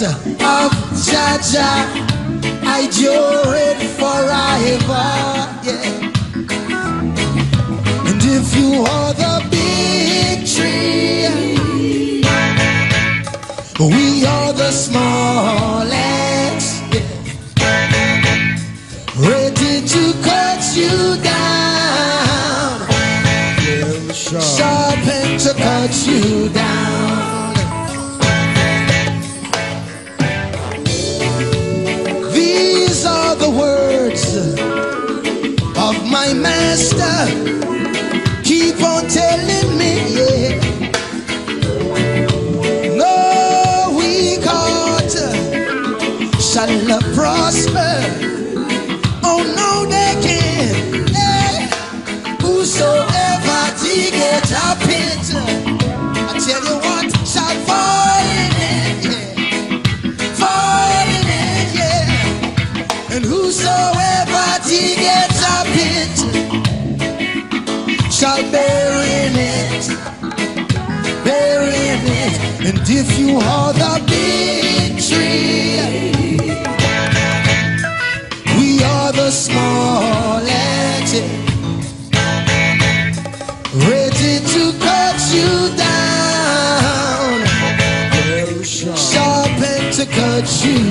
days of Jaja, I do it forever. Yeah. And if you are the big tree, we are the small. are the big tree. We are the small engine, ready to cut you down, sharpened to cut you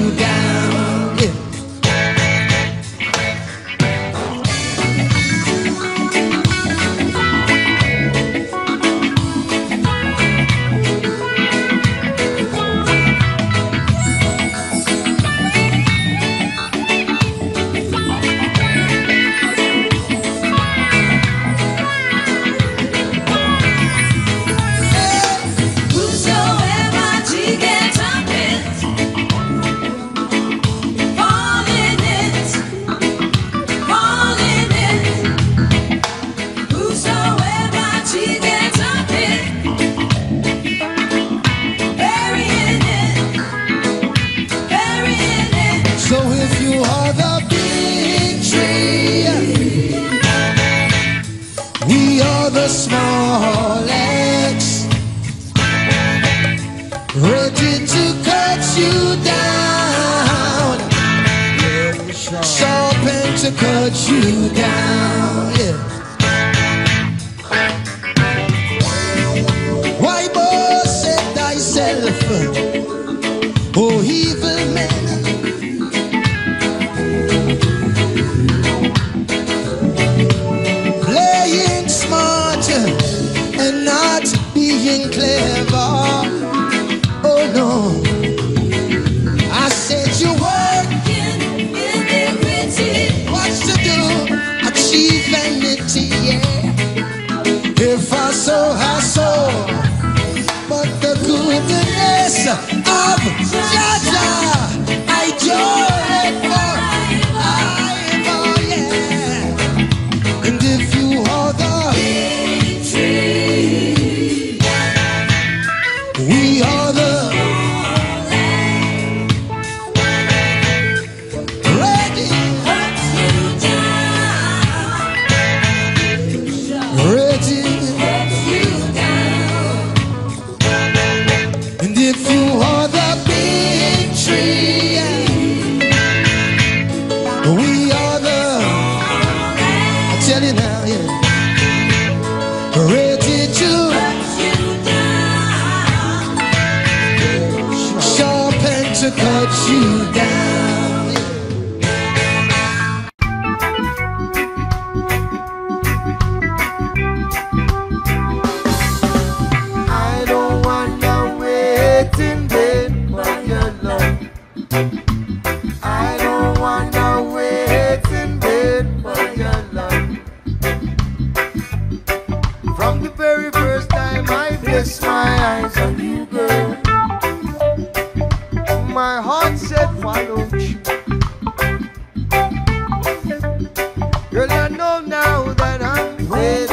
Say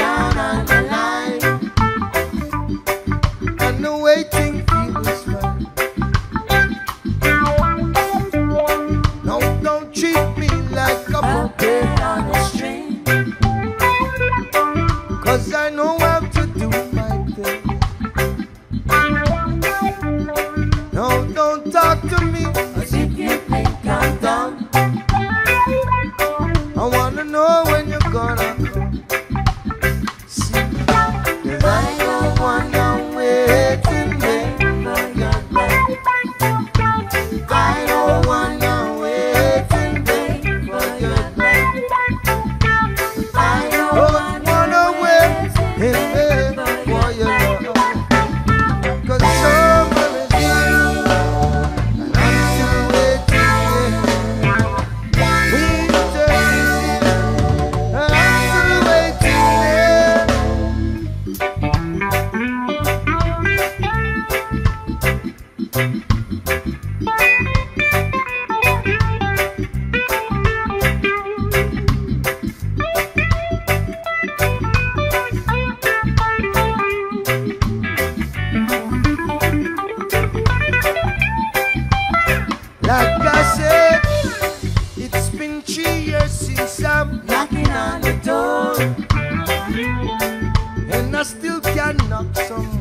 I still can knock some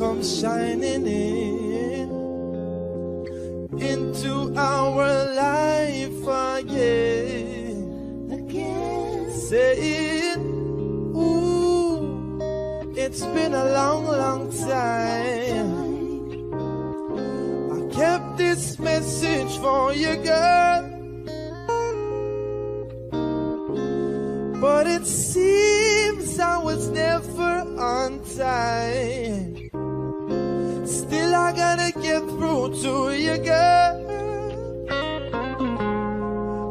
shining in into our life again. Again. Saying, Ooh, it's been a long, long time. I kept this message for you, girl. But it seems I was never on time. Gotta get through to you, girl.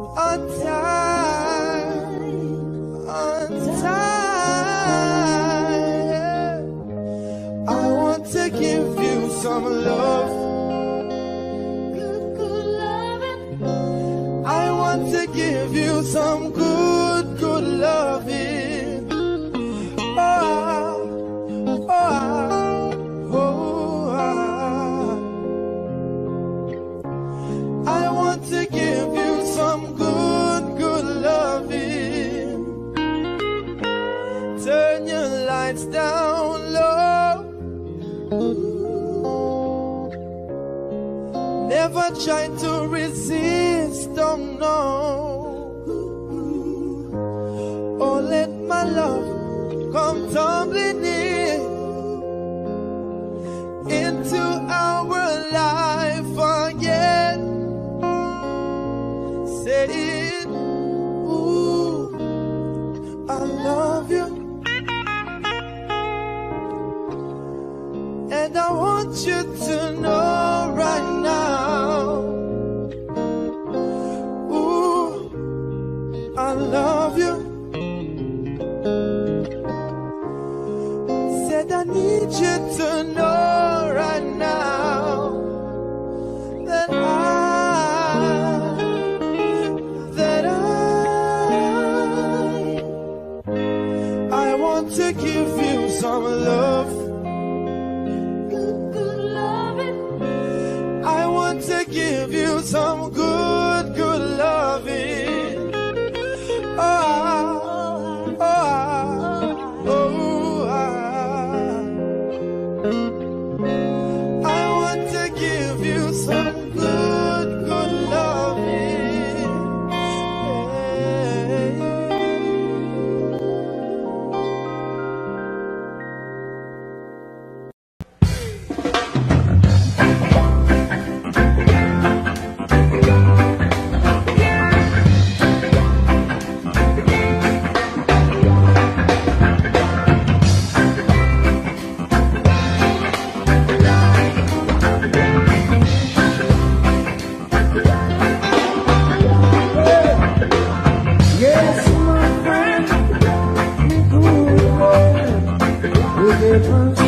On time, on time. I want to give you some love. Good, good loving. I want to give you some good, Never try to resist, don't know. Oh, let my love come tumbling in into our life again. Saying, Ooh, I love you. And I want you returns.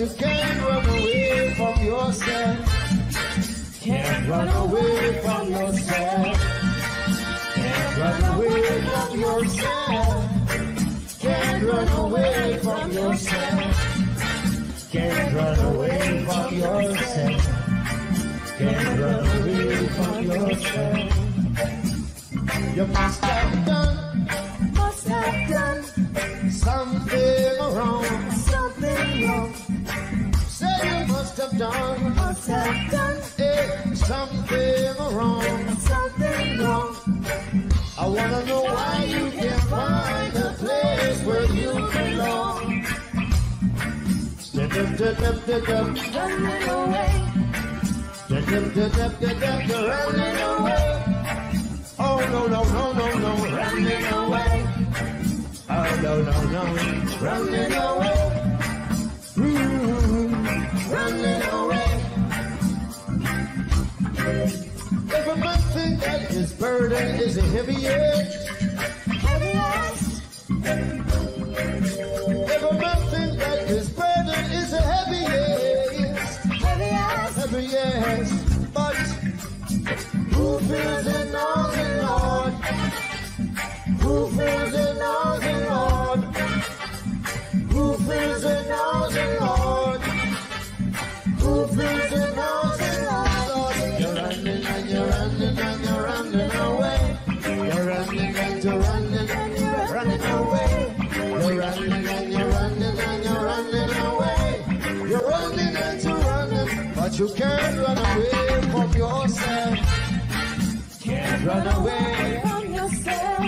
You can't run away from yourself. Can't run away from yourself. Can't run away from yourself. Can't run away from yourself. Can't run away from yourself. Can't run away from yourself. You must have have done, must have done eh, something wrong, something wrong. I wanna know why you can't find a place where you belong. Step, step, step, step, step, running away. Step, step, step, step, step, running away. Oh no no no no no, running away. Oh no no no, running away. Mm, running away. Every man think that his burden is a heavy yet. Every man think that his burden is a. Heavy. But who feels it knows it, Lord? Who feels you can't run away from yourself. Can't run away from yourself.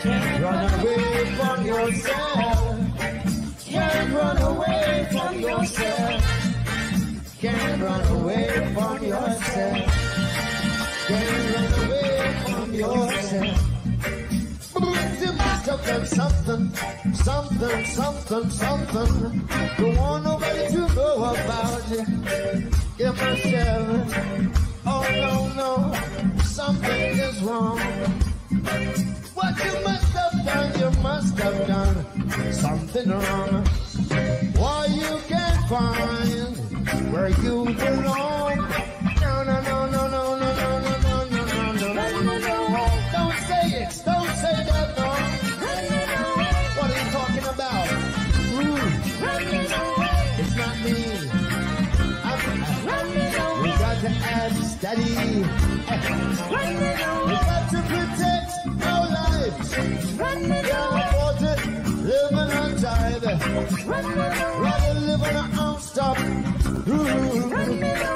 Can't run away from yourself. Can't run away from yourself. Can't run away from yourself. Can't run away from yourself. You must have done something, something, something, something. Don't want nobody to know about you. Must have. Oh no, no, something is wrong. What you must have done, you must have done something wrong. Why you can't find where you belong? We got to protect our lives. Live on an ounce stop. Ooh. Yeah,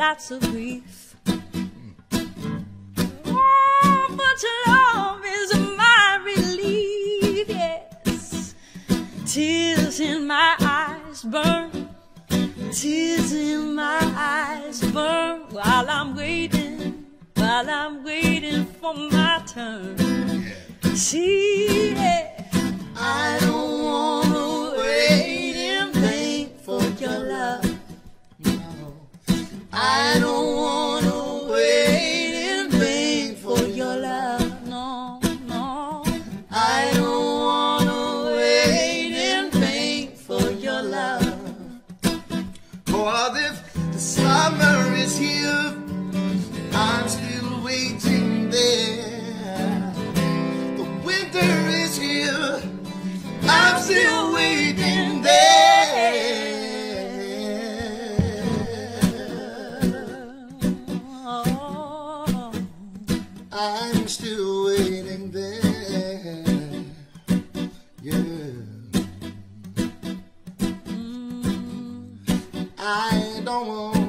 lots of grief. Oh, but love is my relief, yes. Tears in my eyes burn, tears in my eyes burn while I'm waiting, while I'm waiting for my turn. See, yeah. I don't wanna wait in vain for your love. I don't wanna wait in vain for your love. No, no. I don't wanna wait in vain for your love. Cause if the summer is here, I'm still waiting there. The winter is here, I'm still waiting on.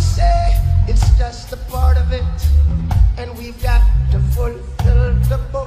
say it's just a part of it, and we've got to fulfill the. Board.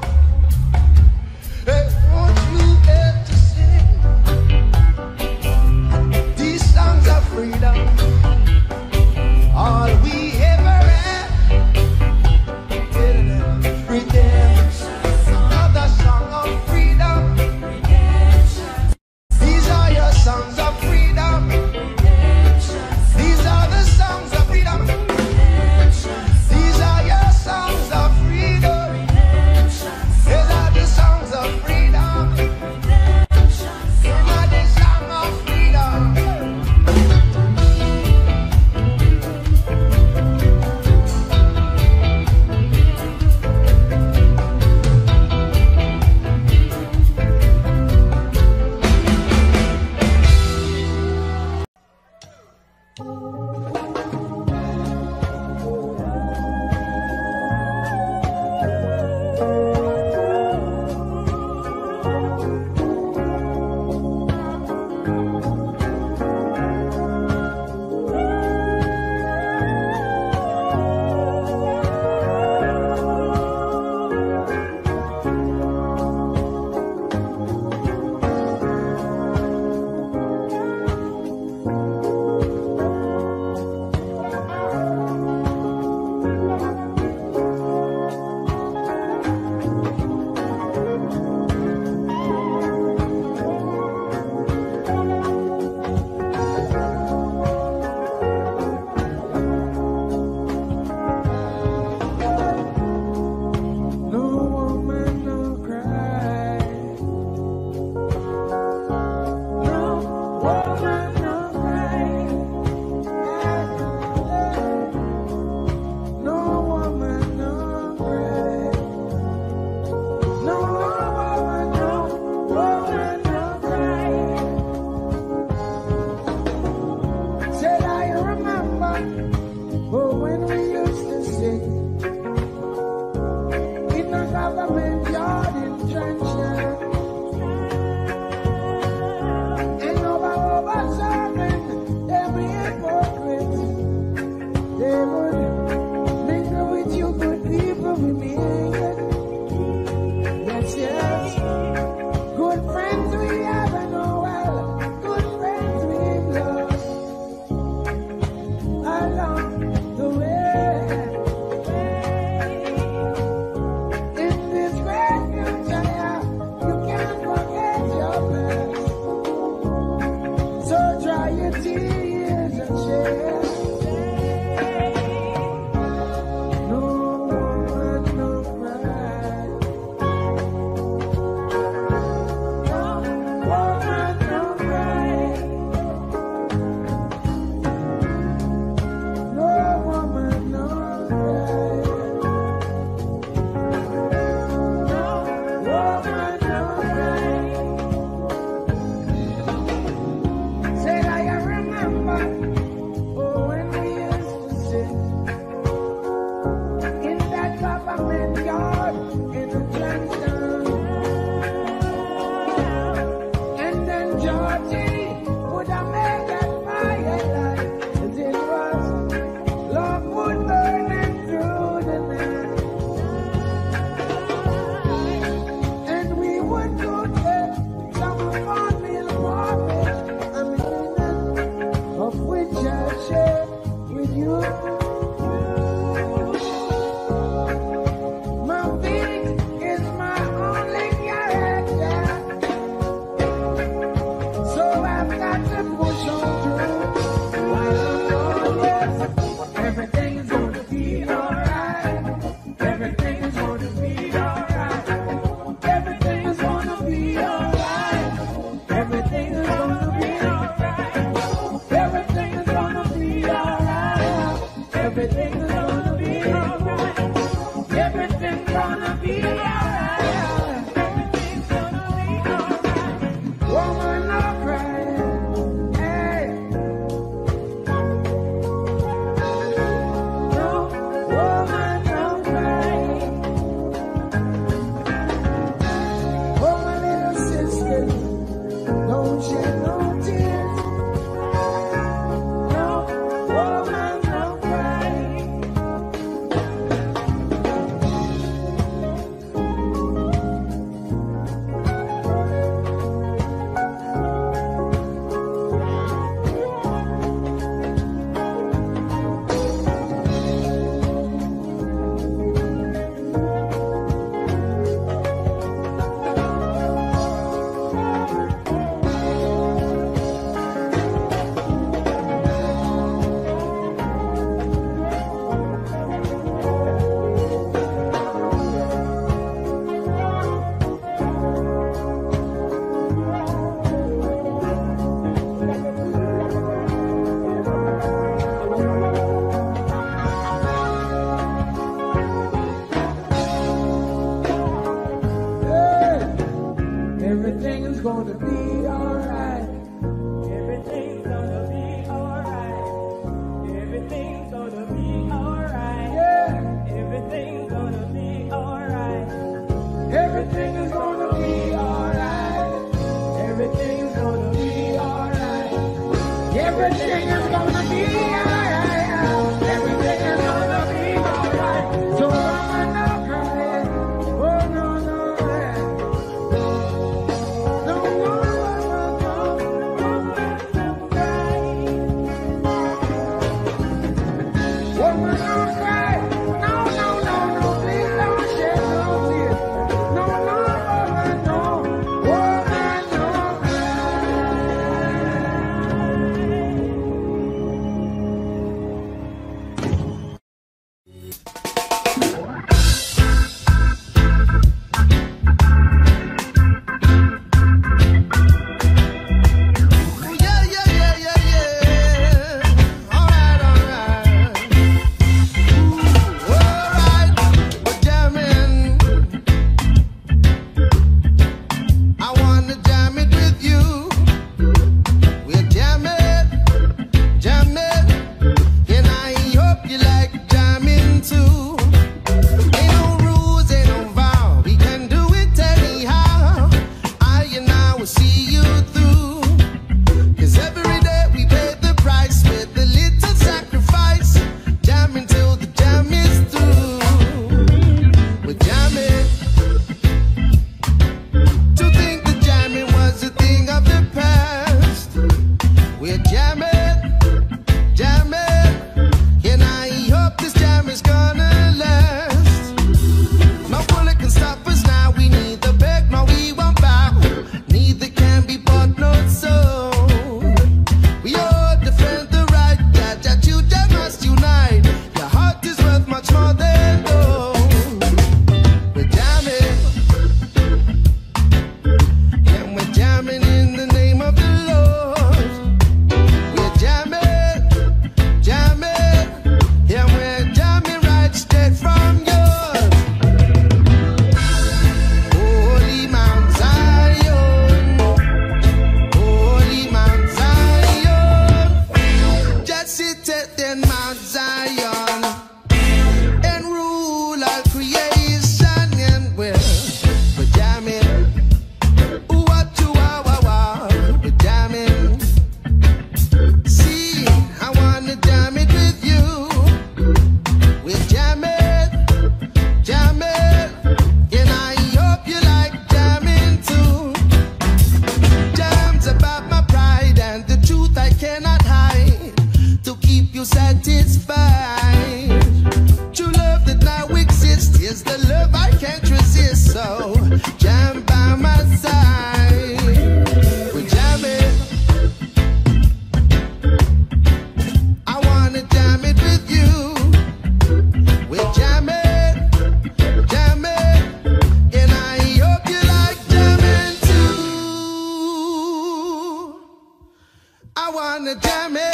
time jam it.